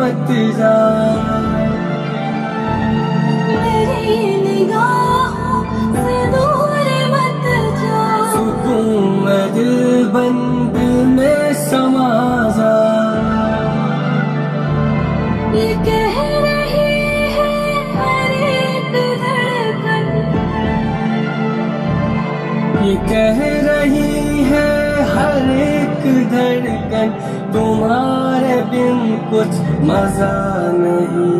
मत जा। मेरी निगाहों से दूर मत जा। सुकून में दिल बंद में समा जा। ये कह रही है हर एक धड़कन। ये कह रही है हर एक धड़कन। कुछ मज़ा नहीं।